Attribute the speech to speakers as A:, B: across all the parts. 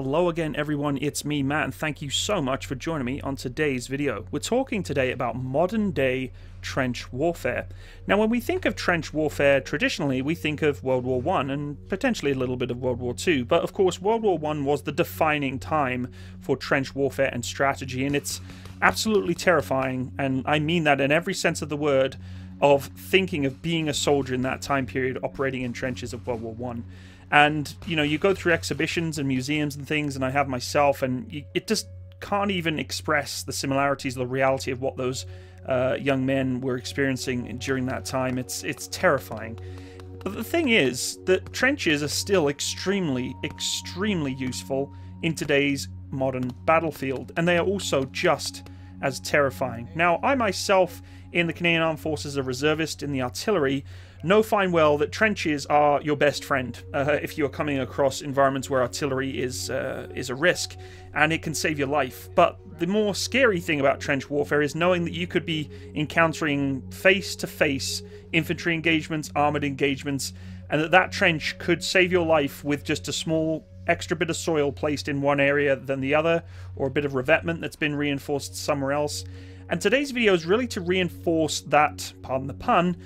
A: Hello again everyone, it's me Matt and thank you so much for joining me on today's video. We're talking today about modern day trench warfare. Now when we think of trench warfare traditionally we think of World War One and potentially a little bit of World War Two, but of course World War One was the defining time for trench warfare and strategy and it's absolutely terrifying and I mean that in every sense of the word of thinking of being a soldier in that time period operating in trenches of World War One and you know you go through exhibitions and museums and things and i have myself and you, it just can't even express the similarities the reality of what those uh, young men were experiencing during that time. It's it's terrifying. But the thing is that trenches are still extremely extremely useful in today's modern battlefield and they are also just as terrifying. Now i myself in the canadian armed forces a reservist in the artillery know fine well that trenches are your best friend uh, if you are coming across environments where artillery is uh, is a risk, and it can save your life. But the more scary thing about trench warfare is knowing that you could be encountering face-to-face infantry engagements, armored engagements, and that that trench could save your life with just a small extra bit of soil placed in one area than the other, or a bit of revetment that's been reinforced somewhere else. And today's video is really to reinforce that, pardon the pun,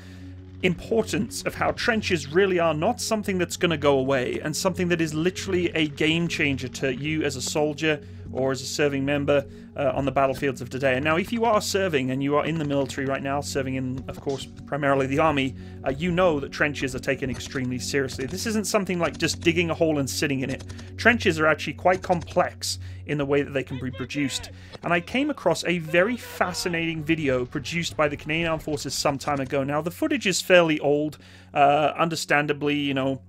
A: importance of how trenches really are not something that's going to go away and something that is literally a game changer to you as a soldier or as a serving member uh, on the battlefields of today. And now, if you are serving and you are in the military right now, serving in, of course, primarily the army, uh, you know that trenches are taken extremely seriously. This isn't something like just digging a hole and sitting in it. Trenches are actually quite complex in the way that they can be produced. And I came across a very fascinating video produced by the Canadian Armed Forces some time ago. Now, the footage is fairly old, uh, understandably, you know.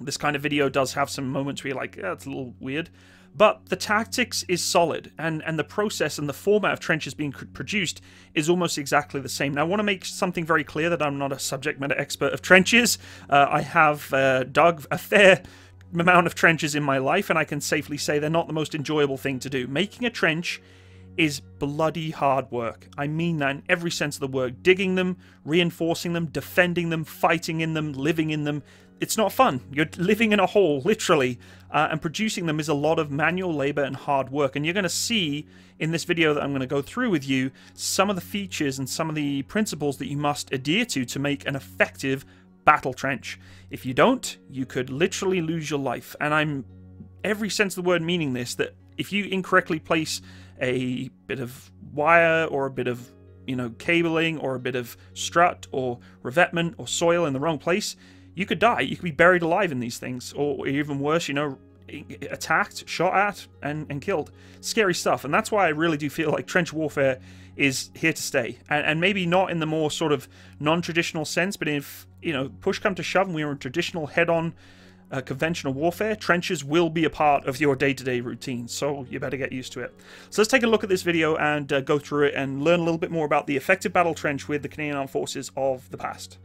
A: This kind of video does have some moments where you're like, yeah, it's a little weird. But the tactics is solid, and, and the process and the format of trenches being produced is almost exactly the same. Now, I want to make something very clear that I'm not a subject matter expert of trenches. Uh, I have uh, dug a fair amount of trenches in my life, and I can safely say they're not the most enjoyable thing to do. Making a trench is bloody hard work. I mean that in every sense of the word. Digging them, reinforcing them, defending them, fighting in them, living in them it's not fun. You're living in a hole, literally, uh, and producing them is a lot of manual labor and hard work. And you're going to see in this video that I'm going to go through with you some of the features and some of the principles that you must adhere to to make an effective battle trench. If you don't, you could literally lose your life. And I'm every sense of the word meaning this that if you incorrectly place a bit of wire or a bit of you know cabling or a bit of strut or revetment or soil in the wrong place you could die. You could be buried alive in these things, or even worse, you know, attacked, shot at, and, and killed. Scary stuff. And that's why I really do feel like trench warfare is here to stay. And, and maybe not in the more sort of non traditional sense, but if, you know, push come to shove and we're in traditional head on uh, conventional warfare, trenches will be a part of your day to day routine. So you better get used to it. So let's take a look at this video and uh, go through it and learn a little bit more about the effective battle trench with the Canadian Armed Forces of the past.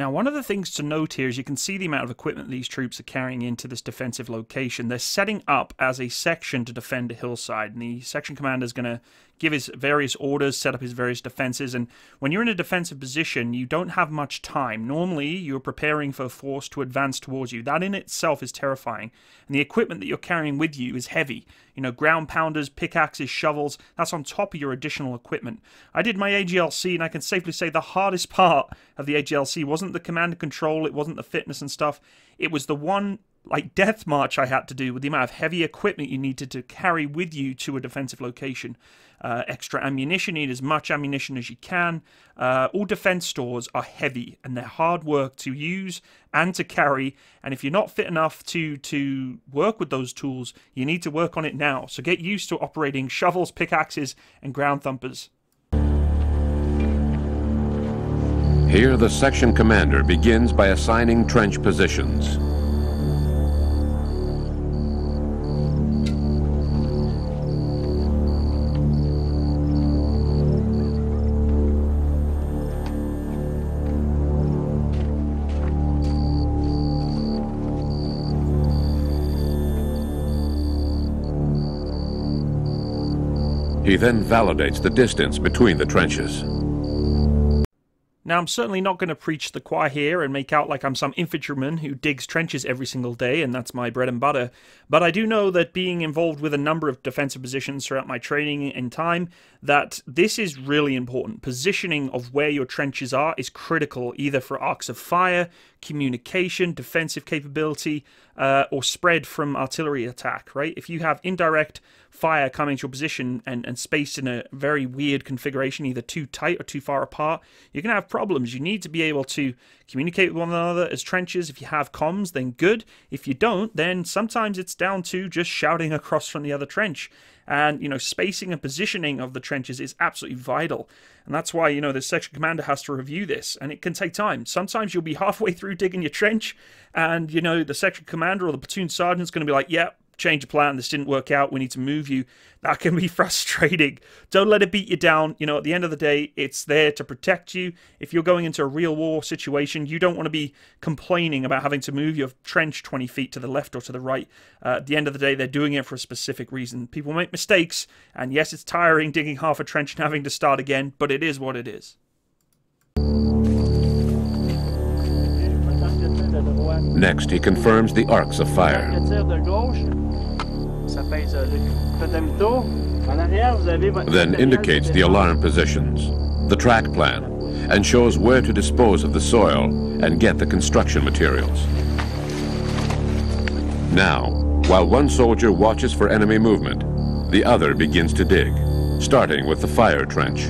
A: Now, one of the things to note here is you can see the amount of equipment these troops are carrying into this defensive location. They're setting up as a section to defend a hillside, and the section commander is going to give his various orders, set up his various defenses, and when you're in a defensive position, you don't have much time. Normally, you're preparing for a force to advance towards you. That in itself is terrifying, and the equipment that you're carrying with you is heavy. You know, ground pounders, pickaxes, shovels, that's on top of your additional equipment. I did my AGLC, and I can safely say the hardest part of the AGLC wasn't the command and control, it wasn't the fitness and stuff, it was the one like death march I had to do with the amount of heavy equipment you needed to carry with you to a defensive location. Uh, extra ammunition, need as much ammunition as you can. Uh, all defense stores are heavy and they're hard work to use and to carry. And if you're not fit enough to to work with those tools, you need to work on it now. So get used to operating shovels, pickaxes, and ground thumpers.
B: Here, the section commander begins by assigning trench positions. He then validates the distance between the trenches.
A: Now, I'm certainly not going to preach the choir here and make out like I'm some infantryman who digs trenches every single day and that's my bread and butter, but I do know that being involved with a number of defensive positions throughout my training and time, that this is really important. Positioning of where your trenches are is critical either for arcs of fire, communication, defensive capability, uh, or spread from artillery attack, right? If you have indirect fire coming to your position and, and spaced in a very weird configuration, either too tight or too far apart, you're going to have problems. You need to be able to communicate with one another as trenches. If you have comms, then good. If you don't, then sometimes it's down to just shouting across from the other trench. And, you know, spacing and positioning of the trenches is absolutely vital. And that's why, you know, the section commander has to review this. And it can take time. Sometimes you'll be halfway through digging your trench, and, you know, the section commander or the platoon sergeant's going to be like, yeah, change of plan, this didn't work out, we need to move you. That can be frustrating. Don't let it beat you down. You know, at the end of the day, it's there to protect you. If you're going into a real war situation, you don't want to be complaining about having to move your trench 20 feet to the left or to the right. Uh, at the end of the day, they're doing it for a specific reason. People make mistakes, and yes, it's tiring digging half a trench and having to start again, but it is what it is.
B: Next, he confirms the arcs of fire. Then indicates the alarm positions, the track plan, and shows where to dispose of the soil and get the construction materials. Now, while one soldier watches for enemy movement, the other begins to dig, starting with the fire trench.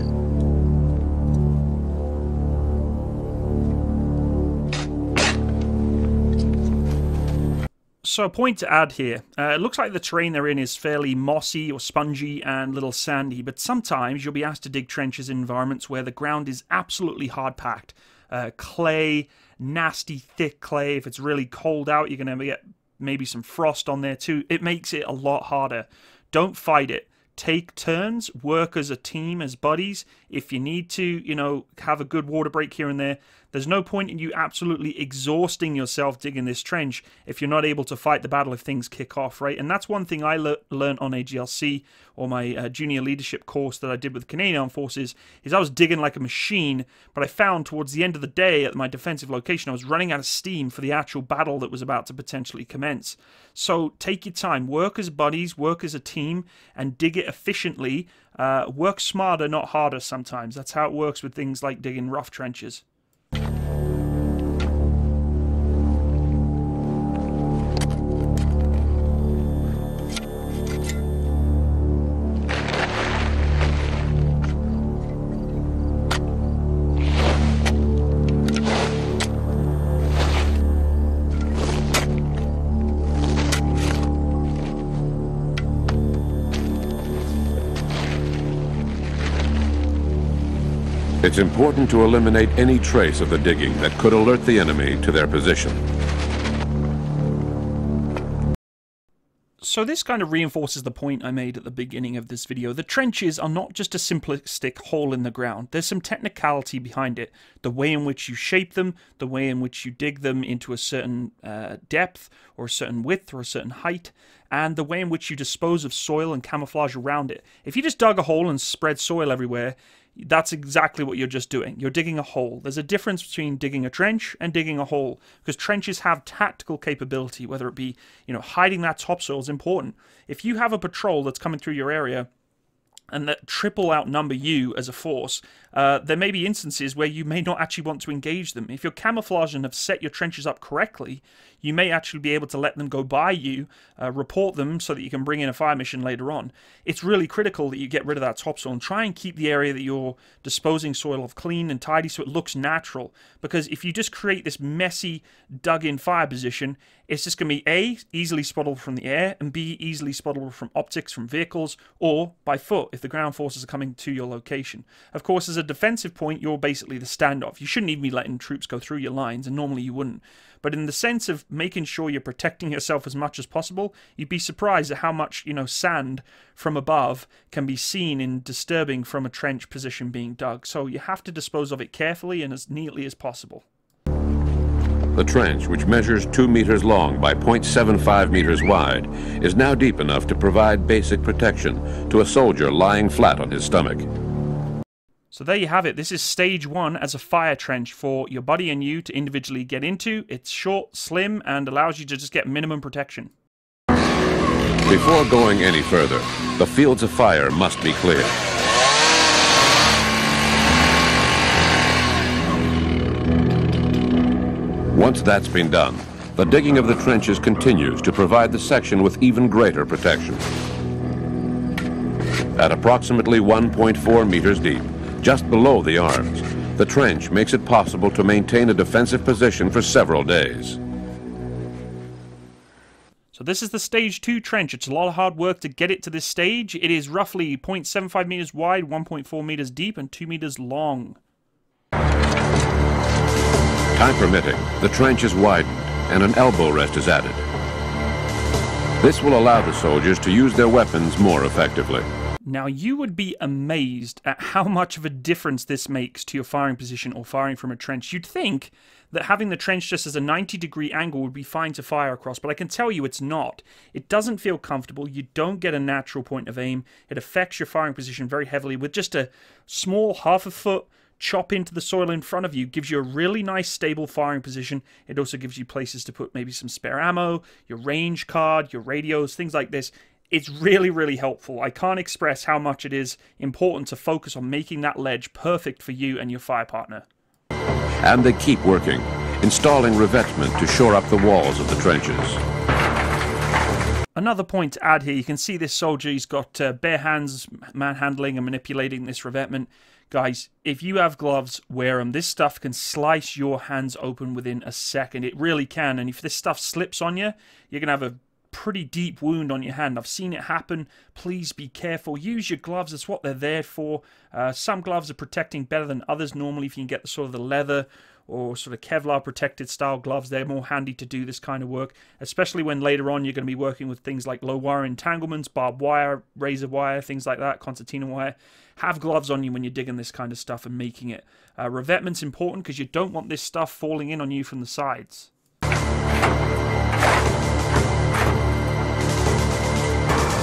A: So, a point to add here. Uh, it looks like the terrain they're in is fairly mossy or spongy and little sandy, but sometimes you'll be asked to dig trenches in environments where the ground is absolutely hard packed. Uh, clay, nasty, thick clay. If it's really cold out, you're going to get maybe some frost on there too. It makes it a lot harder. Don't fight it take turns, work as a team, as buddies. If you need to, you know, have a good water break here and there. There's no point in you absolutely exhausting yourself digging this trench if you're not able to fight the battle if things kick off, right? And that's one thing I le- learned on AGLC or my uh, junior leadership course that I did with the Canadian Armed Forces is I was digging like a machine, but I found towards the end of the day at my defensive location I was running out of steam for the actual battle that was about to potentially commence. So take your time, work as buddies, work as a team, and dig it efficiently. Uh, work smarter, not harder sometimes. That's how it works with things like digging rough trenches.
B: It's important to eliminate any trace of the digging that could alert the enemy to their position.
A: So this kind of reinforces the point I made at the beginning of this video. The trenches are not just a simplistic hole in the ground. There's some technicality behind it. The way in which you shape them, the way in which you dig them into a certain uh, depth or a certain width or a certain height, and the way in which you dispose of soil and camouflage around it. If you just dug a hole and spread soil everywhere, that's exactly what you're just doing. You're digging a hole. There's a difference between digging a trench and digging a hole because trenches have tactical capability, whether it be, you know, hiding that topsoil is important. If you have a patrol that's coming through your area and that triple outnumber you as a force, uh, there may be instances where you may not actually want to engage them. If you're camouflaged and have set your trenches up correctly, you may actually be able to let them go by you, uh, report them so that you can bring in a fire mission later on. It's really critical that you get rid of that topsoil and try and keep the area that you're disposing soil of clean and tidy so it looks natural. Because if you just create this messy, dug in fire position, it's just going to be A, easily spottable from the air, and B, easily spottable from optics from vehicles or by foot if the ground forces are coming to your location. Of course, as a defensive point, you're basically the standoff. You shouldn't even be letting troops go through your lines, and normally you wouldn't. But in the sense of making sure you're protecting yourself as much as possible, you'd be surprised at how much, you know, sand from above can be seen in disturbing from a trench position being dug. So you have to dispose of it carefully and as neatly as possible.
B: The trench, which measures 2 meters long by 0.75 meters wide, is now deep enough to provide basic protection to a soldier lying flat on his stomach.
A: So there you have it. This is stage one as a fire trench for your buddy and you to individually get into. It's short, slim, and allows you to just get minimum protection.
B: Before going any further, the fields of fire must be cleared. Once that's been done, the digging of the trenches continues to provide the section with even greater protection. At approximately 1.4 meters deep, just below the arms, the trench makes it possible to maintain a defensive position for several days.
A: So this is the stage 2 trench. It's a lot of hard work to get it to this stage. It is roughly 0.75 meters wide, 1.4 meters deep, and 2 meters long.
B: Time permitting, the trench is widened and an elbow rest is added. This will allow the soldiers to use their weapons more effectively.
A: Now, you would be amazed at how much of a difference this makes to your firing position or firing from a trench. You'd think that having the trench just as a 90 degree angle would be fine to fire across, but I can tell you it's not. It doesn't feel comfortable. You don't get a natural point of aim. It affects your firing position very heavily with just a small half a foot chop into the soil in front of you gives you a really nice stable firing position. It also gives you places to put maybe some spare ammo, your range card, your radios, things like this. It's really, really helpful. I can't express how much it is important to focus on making that ledge perfect for you and your fire partner.
B: And they keep working, installing revetment to shore up the walls of the trenches.
A: Another point to add here, you can see this soldier, he's got uh, bare hands manhandling and manipulating this revetment. Guys, if you have gloves, wear them. This stuff can slice your hands open within a second. It really can. And if this stuff slips on you, you're going to have a pretty deep wound on your hand. I've seen it happen. Please be careful. Use your gloves. That's what they're there for. Uh, some gloves are protecting better than others normally if you can get the sort of the leather or sort of Kevlar protected style gloves. They're more handy to do this kind of work, especially when later on you're going to be working with things like low wire entanglements, barbed wire, razor wire, things like that, concertina wire. Have gloves on you when you're digging this kind of stuff and making it. Uh, revetment's important because you don't want this stuff falling in on you from the sides.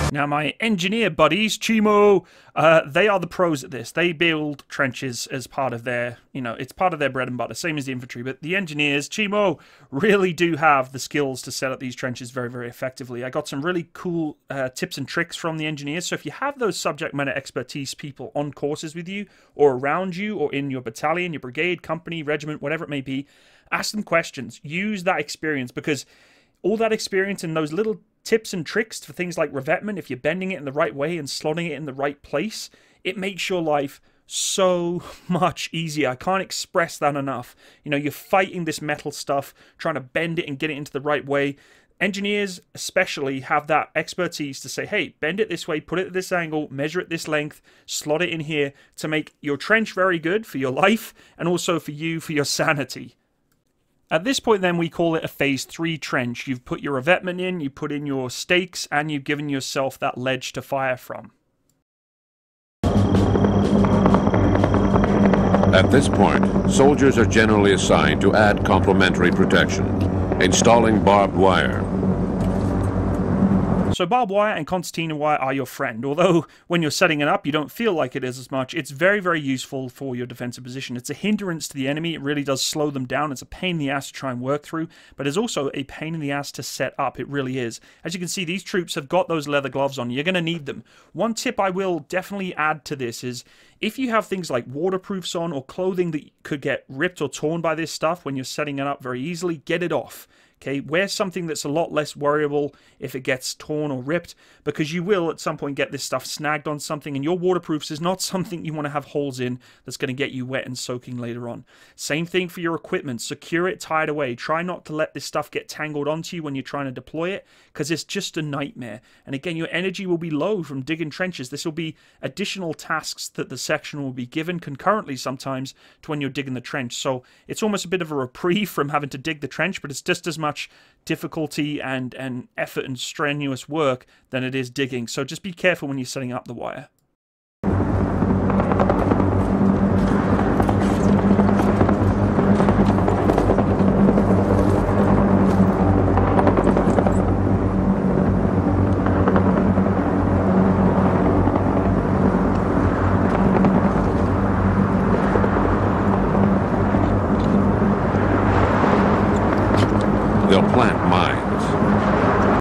A: Now, my engineer buddies, Chimo, uh, they are the pros at this. They build trenches as part of their, you know, it's part of their bread and butter, same as the infantry. But the engineers, Chimo, really do have the skills to set up these trenches very, very effectively. I got some really cool uh, tips and tricks from the engineers. So if you have those subject matter expertise people on courses with you, or around you, or in your battalion, your brigade, company, regiment, whatever it may be, ask them questions. Use that experience because all that experience and those little tips and tricks for things like revetment, if you're bending it in the right way and slotting it in the right place, it makes your life so much easier. I can't express that enough. You know, you're fighting this metal stuff, trying to bend it and get it into the right way. Engineers, especially, have that expertise to say, hey, bend it this way, put it at this angle, measure it this length, slot it in here to make your trench very good for your life and also for you for your sanity. At this point then we call it a phase 3 trench. You've put your revetment in, you put in your stakes, and you've given yourself that ledge to fire from.
B: At this point, soldiers are generally assigned to add complementary protection, installing barbed wire,
A: so barbed wire and concertina wire are your friend. Although when you're setting it up, you don't feel like it is as much. It's very, very useful for your defensive position. It's a hindrance to the enemy. It really does slow them down. It's a pain in the ass to try and work through, but it's also a pain in the ass to set up. It really is. As you can see, these troops have got those leather gloves on. You're going to need them. One tip I will definitely add to this is if you have things like waterproofs on or clothing that could get ripped or torn by this stuff when you're setting it up very easily, get it off. Okay, wear something that's a lot less worryable if it gets torn or ripped, because you will at some point get this stuff snagged on something, and your waterproofs is not something you want to have holes in that's going to get you wet and soaking later on. Same thing for your equipment. Secure it, tied away. Try not to let this stuff get tangled onto you when you're trying to deploy it, because it's just a nightmare. And again, your energy will be low from digging trenches. This will be additional tasks that the section will be given concurrently sometimes to when you're digging the trench. So it's almost a bit of a reprieve from having to dig the trench, but it's just as much much difficulty and, and effort and strenuous work than it is digging. So just be careful when you're setting up the wire.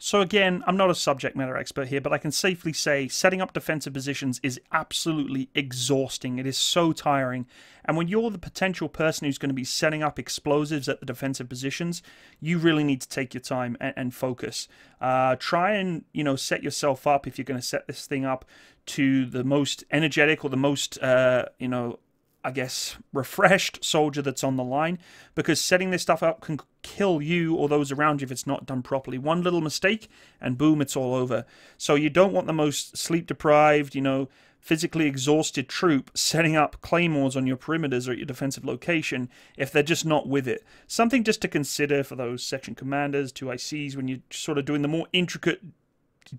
A: So, again, I'm not a subject matter expert here, but I can safely say setting up defensive positions is absolutely exhausting. It is so tiring. And when you're the potential person who's going to be setting up explosives at the defensive positions, you really need to take your time and, and focus. Uh, try and, you know, set yourself up if you're going to set this thing up to the most energetic or the most, uh, you know, I guess, refreshed soldier that's on the line because setting this stuff up can kill you or those around you if it's not done properly. One little mistake and boom, it's all over. So you don't want the most sleep deprived, you know, physically exhausted troop setting up claymores on your perimeters or at your defensive location if they're just not with it. Something just to consider for those section commanders, 2ICs, when you're sort of doing the more intricate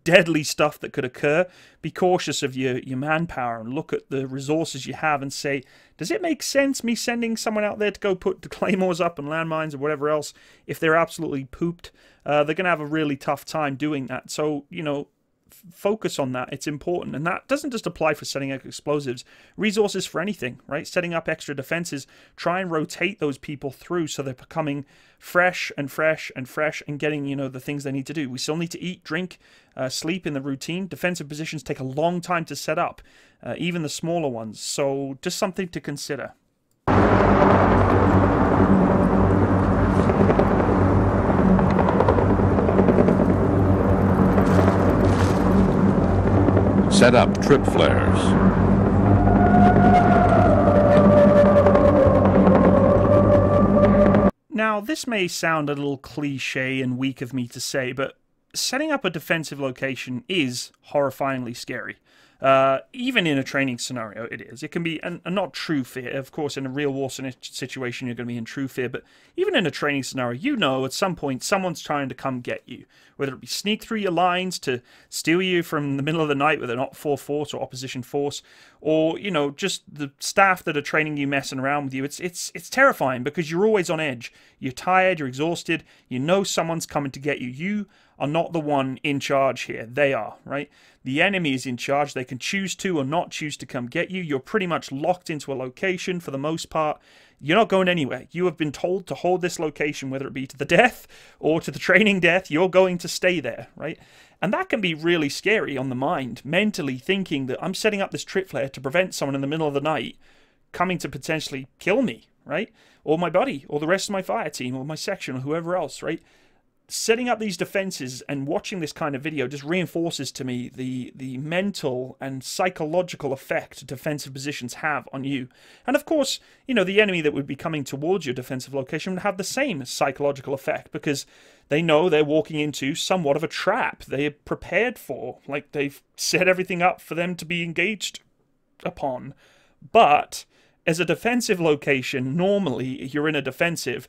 A: deadly stuff that could occur, be cautious of your, your manpower and look at the resources you have and say, does it make sense me sending someone out there to go put the claymores up and landmines or whatever else? If they're absolutely pooped, uh, they're going to have a really tough time doing that. So, you know, focus on that. It's important. And that doesn't just apply for setting up explosives, resources for anything, right? Setting up extra defenses, try and rotate those people through so they're becoming fresh and fresh and fresh and getting, you know, the things they need to do. We still need to eat, drink, uh, sleep in the routine. Defensive positions take a long time to set up, uh, even the smaller ones. So just something to consider.
B: Set up trip flares.
A: Now, this may sound a little cliche and weak of me to say, but setting up a defensive location is horrifyingly scary. Uh, even in a training scenario, it is. It can be, and, not true fear. Of course, in a real war situation, you're going to be in true fear. But even in a training scenario, you know at some point someone's trying to come get you. Whether it be sneak through your lines to steal you from the middle of the night with an OPFOR force or opposition force, or you know just the staff that are training you messing around with you. It's it's it's terrifying because you're always on edge. You're tired. You're exhausted. You know someone's coming to get you. You are not the one in charge here. They are, right? The enemy is in charge. They can choose to or not choose to come get you. You're pretty much locked into a location for the most part. You're not going anywhere. You have been told to hold this location, whether it be to the death or to the training death. You're going to stay there, right? And that can be really scary on the mind, mentally thinking that I'm setting up this trip flare to prevent someone in the middle of the night coming to potentially kill me, right? Or my buddy, or the rest of my fire team, or my section, or whoever else, right? Setting up these defenses and watching this kind of video just reinforces to me the the mental and psychological effect defensive positions have on you. And of course, you know, the enemy that would be coming towards your defensive location would have the same psychological effect because they know they're walking into somewhat of a trap they're prepared for. Like they've set everything up for them to be engaged upon. But as a defensive location, normally you're in a defensive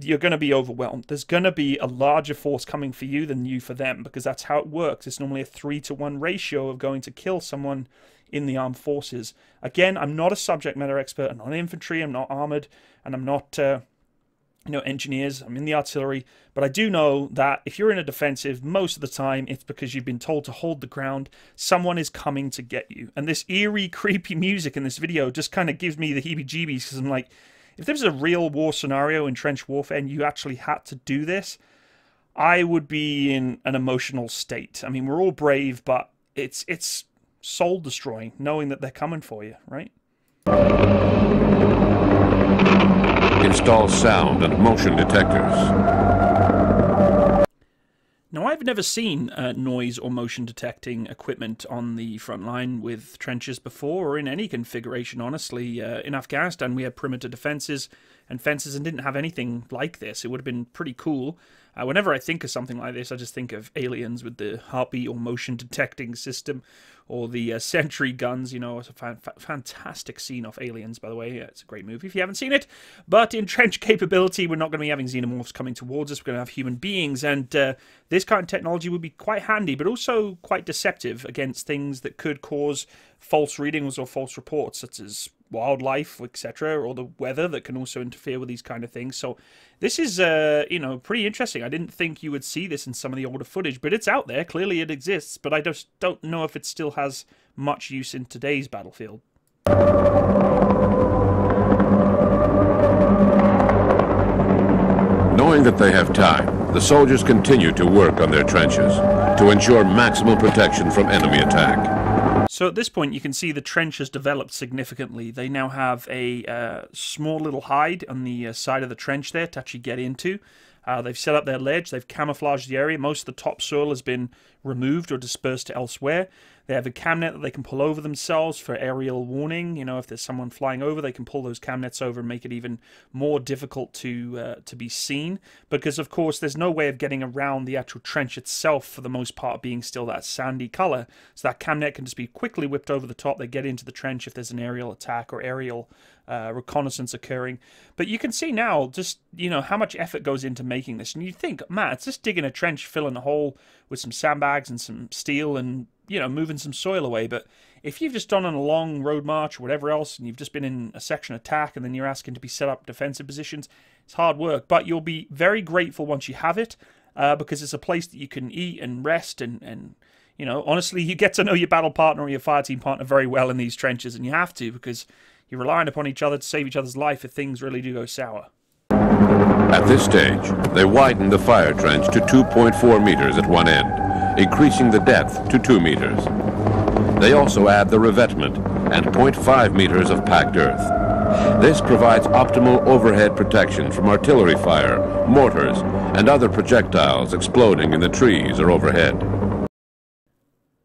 A: you're going to be overwhelmed. There's going to be a larger force coming for you than you for them because that's how it works. It's normally a three to one ratio of going to kill someone in the armed forces. Again, I'm not a subject matter expert. I'm not infantry. I'm not armored, and I'm not, uh, you know, engineers. I'm in the artillery, but I do know that if you're in a defensive, most of the time it's because you've been told to hold the ground. Someone is coming to get you, and this eerie, creepy music in this video just kind of gives me the heebie-jeebies because I'm like if there was a real war scenario in trench warfare and you actually had to do this, I would be in an emotional state. I mean, we're all brave, but it's it's soul destroying knowing that they're coming for you, right?
B: Install sound and motion detectors.
A: Now, I've never seen uh, noise or motion detecting equipment on the front line with trenches before, or in any configuration, honestly. Uh, in Afghanistan, we had perimeter defenses and fences and didn't have anything like this. It would have been pretty cool. Uh, whenever I think of something like this, I just think of aliens with the heartbeat or motion detecting system, or the uh, sentry guns. You know, it's a fa- fantastic scene off Aliens, by the way. Yeah, it's a great movie if you haven't seen it. But in trench capability, we're not going to be having xenomorphs coming towards us. We're going to have human beings, and uh, this kind of technology would be quite handy, but also quite deceptive against things that could cause false readings or false reports, such as wildlife, etc., or the weather that can also interfere with these kind of things. So this is, uh, you know, pretty interesting. I didn't think you would see this in some of the older footage, but it's out there. Clearly, it exists, but I just don't know if it still has much use in today's battlefield.
B: Knowing that they have time, the soldiers continue to work on their trenches to ensure maximum protection from enemy attack.
A: So at this point, you can see the trench has developed significantly. They now have a uh, small little hide on the uh, side of the trench there to actually get into. Uh, they've set up their ledge, they've camouflaged the area. Most of the topsoil has been removed or dispersed elsewhere. They have a camnet that they can pull over themselves for aerial warning. You know, if there's someone flying over, they can pull those camnets over and make it even more difficult to uh, to be seen. Because of course, there's no way of getting around the actual trench itself for the most part being still that sandy color. So that camnet can just be quickly whipped over the top. They get into the trench if there's an aerial attack or aerial uh, reconnaissance occurring. But you can see now just, you know, how much effort goes into making this. And you think, man, it's just digging a trench, filling a hole with some sandbags and some steel and you know, moving some soil away. But if you've just done on a long road march or whatever else, and you've just been in a section attack, and then you're asking to be set up defensive positions, it's hard work. But you'll be very grateful once you have it, uh, because it's a place that you can eat and rest and and you know, honestly, you get to know your battle partner or your fire team partner very well in these trenches, and you have to because you're relying upon each other to save each other's life if things really do go sour.
B: At this stage, they widen the fire trench to 2.4 meters at one end increasing the depth to 2 meters. They also add the revetment and 0.5 meters of packed earth. This provides optimal overhead protection from artillery fire, mortars, and other projectiles exploding in the trees or overhead.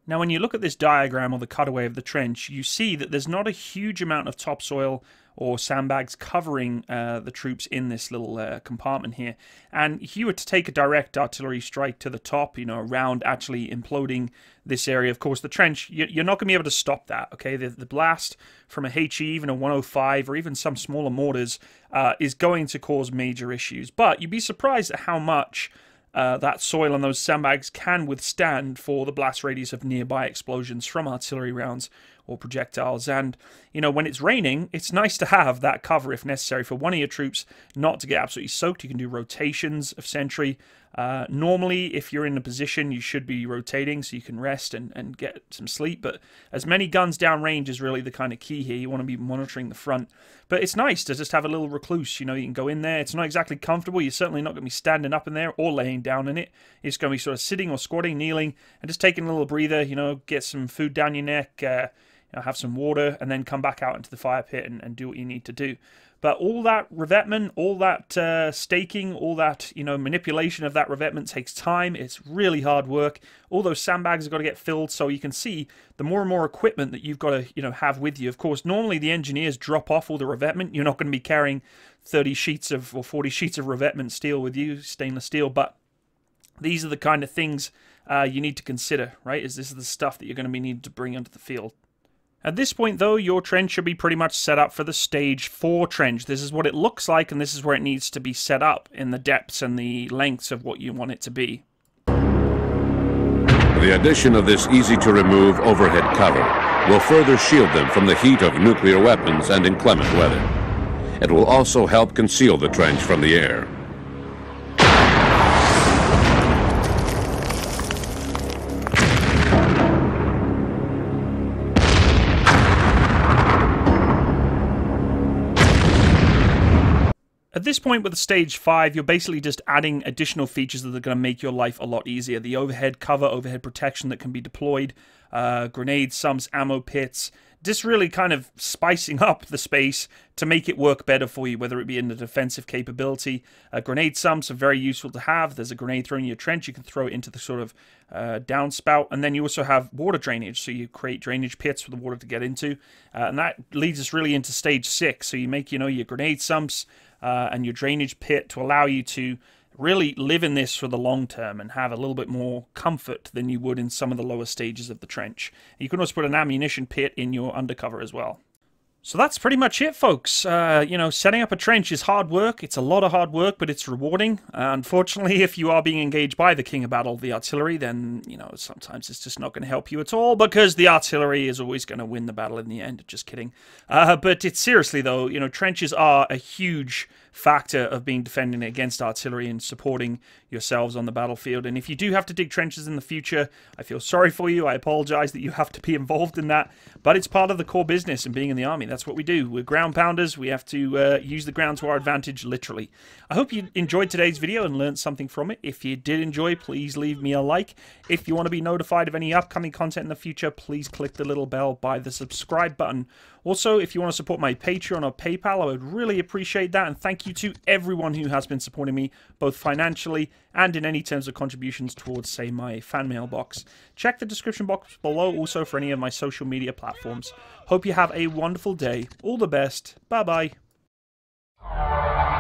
A: Now, when you look at this diagram or the cutaway of the trench, you see that there's not a huge amount of topsoil or sandbags covering uh, the troops in this little uh, compartment here. And if you were to take a direct artillery strike to the top, you know, around actually imploding this area, of course, the trench, you're not going to be able to stop that, okay? The, the blast from a HE, even a 105, or even some smaller mortars, uh, is going to cause major issues. But you'd be surprised at how much uh, that soil and those sandbags can withstand for the blast radius of nearby explosions from artillery rounds or projectiles. And, you know, when it's raining, it's nice to have that cover if necessary for one of your troops not to get absolutely soaked. You can do rotations of sentry. Uh, normally, if you're in a position, you should be rotating so you can rest and, and get some sleep. But as many guns downrange is really the kind of key here. You want to be monitoring the front. But it's nice to just have a little recluse. You know, you can go in there. It's not exactly comfortable. You're certainly not going to be standing up in there or laying down in it. It's going to be sort of sitting or squatting, kneeling, and just taking a little breather. You know, get some food down your neck. Uh, you know, have some water, and then come back out into the fire pit and, and do what you need to do. But all that revetment, all that uh, staking, all that you know manipulation of that revetment takes time. It's really hard work. All those sandbags have got to get filled, so you can see the more and more equipment that you've got to you know have with you. Of course, normally the engineers drop off all the revetment. You're not going to be carrying 30 sheets of or 40 sheets of revetment steel with you, stainless steel. But these are the kind of things uh, you need to consider, right? Is this the stuff that you're going to be needing to bring onto the field. At this point, though, your trench should be pretty much set up for the stage 4 trench. This is what it looks like, and this is where it needs to be set up in the depths and the lengths of what you want it to be.
B: The addition of this easy-to-remove overhead cover will further shield them from the heat of nuclear weapons and inclement weather. It will also help conceal the trench from the air.
A: This point with the stage 5, you're basically just adding additional features that are going to make your life a lot easier. The overhead cover, overhead protection that can be deployed, uh, grenade sumps, ammo pits, just really kind of spicing up the space to make it work better for you, whether it be in the defensive capability. Uh, grenade sumps are very useful to have. There's a grenade thrown in your trench, you can throw it into the sort of uh, downspout, and then you also have water drainage, so you create drainage pits for the water to get into, uh, and that leads us really into stage six. So you make, you know, your grenade sumps, uh, and your drainage pit to allow you to really live in this for the long term and have a little bit more comfort than you would in some of the lower stages of the trench. You can also put an ammunition pit in your undercover as well. So that's pretty much it, folks. Uh, you know, setting up a trench is hard work. It's a lot of hard work, but it's rewarding. Uh, unfortunately, if you are being engaged by the king of battle, the artillery, then, you know, sometimes it's just not going to help you at all because the artillery is always going to win the battle in the end. Just kidding. Uh, but it's seriously, though, you know, trenches are a huge factor of being defending against artillery and supporting yourselves on the battlefield. And if you do have to dig trenches in the future, I feel sorry for you. I apologize that you have to be involved in that, but it's part of the core business and being in the army. That's what we do. We're ground pounders. We have to uh, use the ground to our advantage, literally. I hope you enjoyed today's video and learned something from it. If you did enjoy, please leave me a like. If you want to be notified of any upcoming content in the future, please click the little bell by the subscribe button. Also, if you want to support my Patreon or PayPal, I would really appreciate that. And thank you to everyone who has been supporting me, both financially and in any terms of contributions towards, say, my fan mail box. Check the description box below also for any of my social media platforms. Hope you have a wonderful day. All the best. Bye bye.